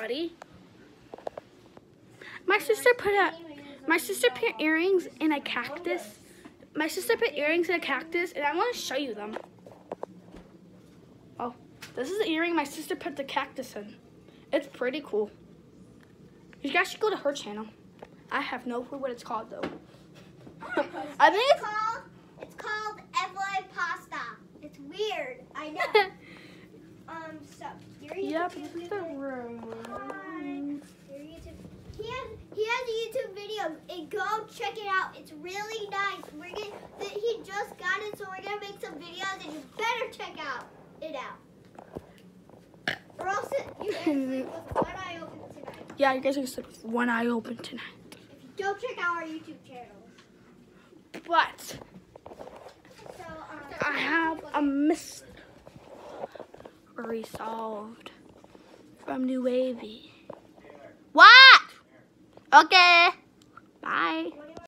buddy. My sister put a my sister put earrings in a cactus. My sister put earrings in a cactus, and I want to show you them. Oh, this is the earring my sister put the cactus in. It's pretty cool. You guys should go to her channel. I have no clue what it's called though. I think It's called, it's called Evelyn Pasta. It's weird. I know. um, so, your YouTube Yep, this is the room. Your YouTube. He has he has a Video and go check it out. It's really nice. We're gonna that he just got it, so we're gonna make some videos and you better check out it out. Or else you with one eye open tonight. Yeah, you guys are gonna sleep with one eye open tonight. If you don't check out our YouTube channel. But So um, I have a mystery solved from New Wavy. What? Okay. Bye.